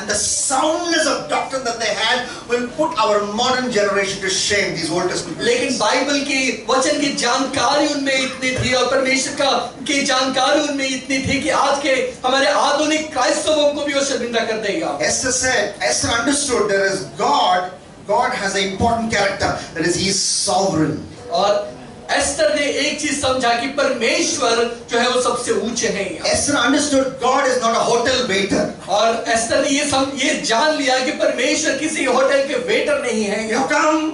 and the soundness of doctrine that they had will put our modern generation to shame, these Old Testament लेकिन. Bible की वचन की जानकारी उनमें इतनी थी और परमेश्वर का की जानकारी उनमें इतनी थी कि आज के हमारे आधुनिक क्राइस्तवों को भी वो शर्मिंदा कर देगा Esther said, Esther understood there is God, God has an important character, that is, He is sovereign. और एस्टर ने एक चीज़ समझा कि परमेश्वर जो है वो सबसे ऊँचे हैं Esther understood God is not a hotel waiter और एस्टर ने ये सम, ये जान लिया कि परमेश्वर किसी होटल के वेटर नहीं है। You come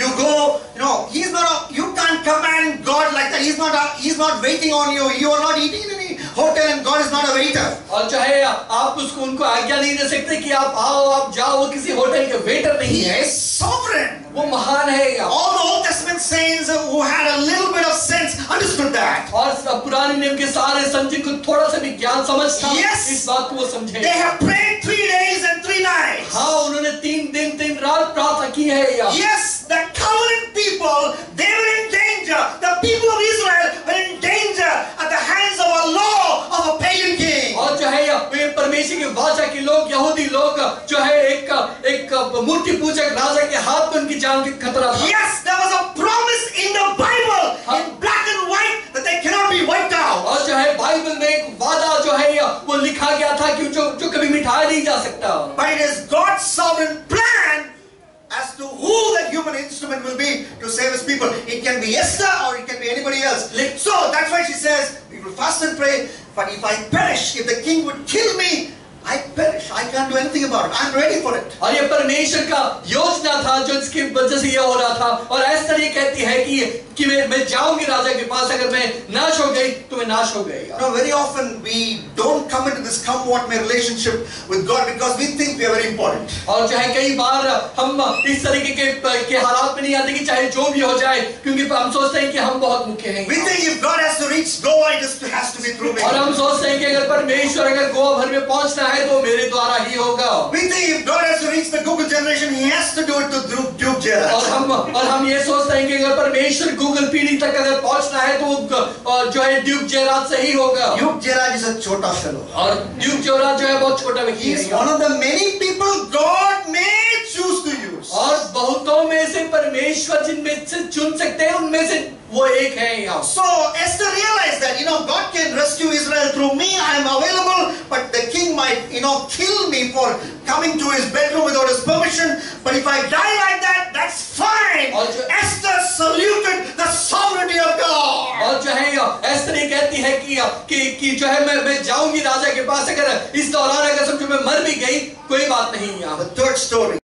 you go no he is not you can come and God like that he is not he is not waiting on you you are not eating और चाहे आप उसको उनको आज्ञा नहीं दे सकते कि आप आओ आप जाओ वो किसी होटल के वेटर नहीं है। सॉवरेन वो महान है all the old testament sense who had a little bit of sense understood that और सब पुराने नियम के सारे संचय को थोड़ा सा भी ज्ञान समझ था yes. इस बात को वो समझे। They have prayed 3 days and 3 nights हाँ उन्होंने 3 दिन 3 रात प्रार्थना की है या। यस. परदेशी के बादशाह के लोग यहूदी लोग जो है एक एक मूर्ति पूजक राजा के हाथ में उनकी जान की खतरा था। Yes there was a promise in the Bible in black and white that they can not be wiped out और जो है बाइबल में एक वादा जो है वो लिखा गया था कि जो जो कभी मिटाया नहीं जा सकता। But it is sovereign plan as to who the human instrument will be to save his people. It can be Esther or it can be anybody else. So that's why she says, we will fast and pray, but if I perish, if the king would kill me, I perish. I can't do anything about it. I'm ready for it. और ये परमेश्वर का योजना था जो इसकी वजह से ये हो रहा था और ऐसा ये कहती है कि कि मैं मैं जाऊँगी राजा के पास अगर मैं नाश हो गई तो मैं नाश हो गई know, very often we don't come into this come what may relationship with God because we think we are very important. और जो है कई बार हम इस तरीके के के हालात में नहीं आते कि चाहे जो भी हो जाए क्योंकि हम सोचते हैं कि हम बहुत मुख्य हैं। We think if god has to reach goa it just has to be through me. और हम सोचते हैं कि अगर परमेश्वर अगर गोवा भर में पहुँचना है तो मेरे द्वारा ही होगा। We think if god has to reach the google generation he has to do it to through you और हम और हम ये सोचते हैं कि अगर परमेश्वर गूगल पीढ़ी तक अगर पहुँचना है तो जो है ड्यूब जयराज से ही होगा। ड्यूब जयराज इज़ अ छोटा फेलो और ड्यूब जयराज जो है बहुत छोटा व्यक्ति है। One of the many people God may choose to use और बहुत में से परमेश्वर जिनमें से चुन सकते हैं उनमें से वो एक है यहाँ। So S realise that you know God can rescue Israel through me I am available but the king might you know kill me for coming to his bedroom without his permission but if I die like that that's fine Esther saluted the sovereignty of God और जो है यो ester ये कहती है कि कि कि जो है मैं मैं जाऊँगी राजा के पास अगर इस दौरान अगर सब मैं मर भी गई कोई बात नहीं यहाँ। Third story